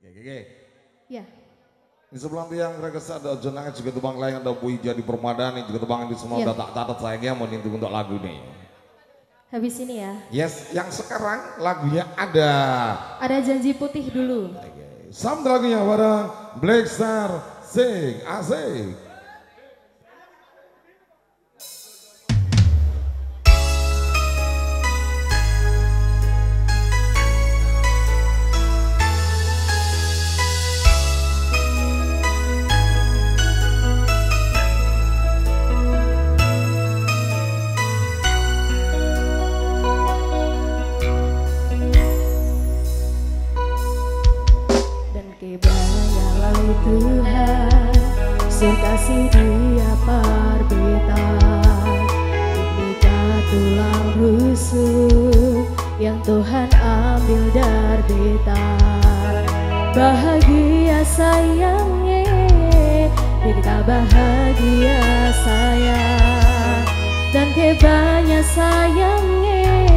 Oke, oke. Ya. Di sebelah tiang regesa ada jenang juga tebang lain ada bui jadi permadani juga tebang di semua Iya. tak tatat sayangnya mau nintu untuk lagu nih. Habis ini ya. Yes, yang sekarang lagunya ada. Ada janji putih dulu. Sam lagunya pada Black Star Sing Asik. Kebaya lalu Tuhan Sur kasih dia perbetan Nikah tulang rusuk Yang Tuhan ambil dari betan Bahagia sayangnya Nikah bahagia sayang. Dan kebanya sayangnya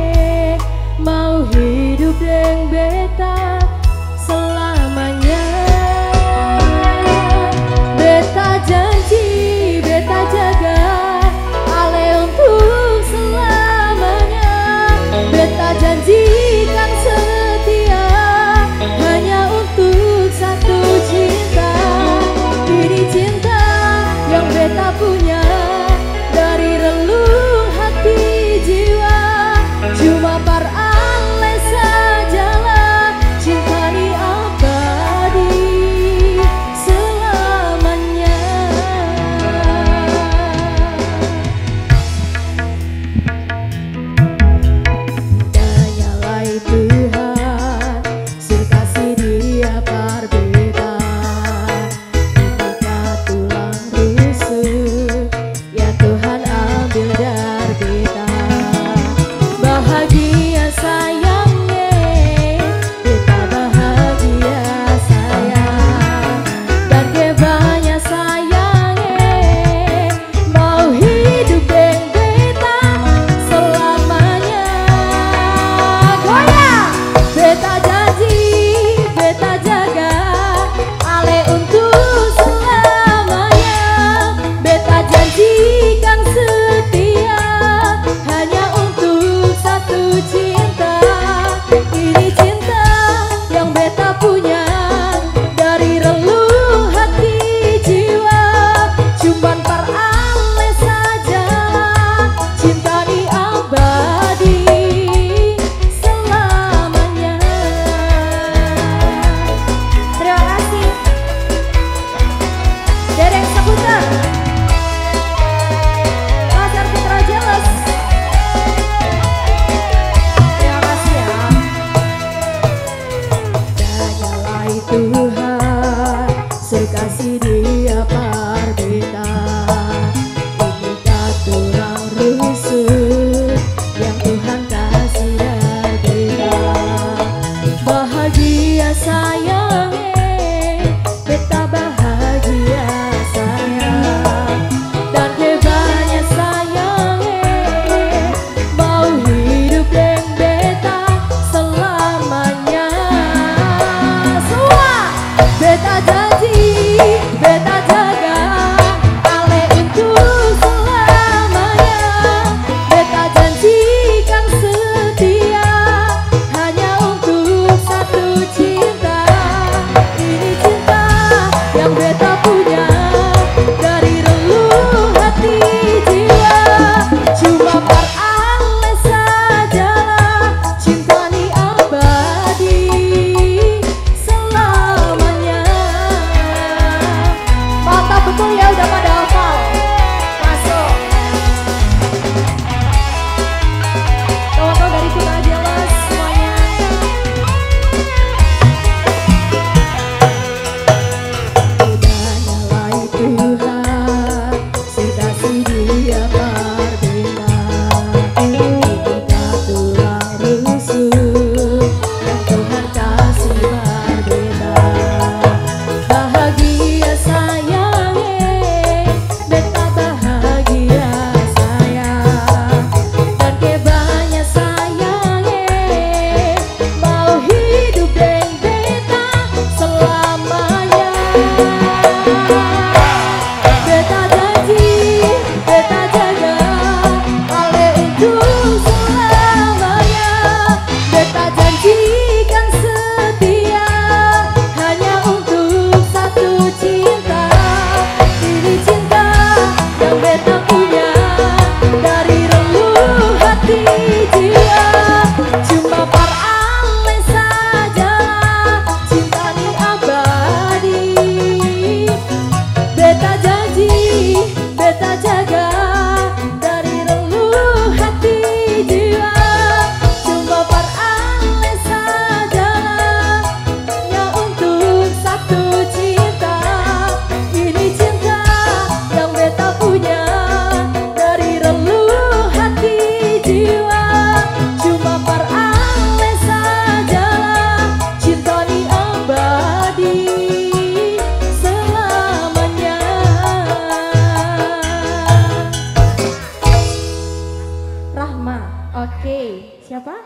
Oke, siapa?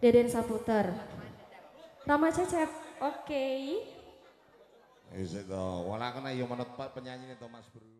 Deden Saputer. Rama Cecep. Oke. Is itu, wala ka na yung manot pa penyanyi nito Mas Bro.